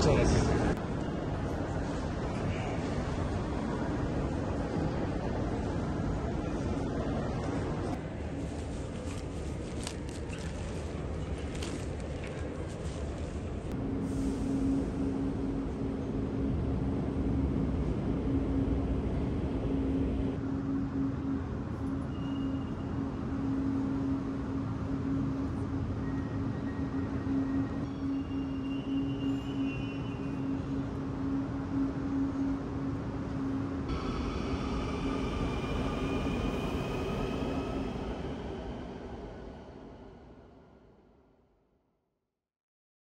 Angeles.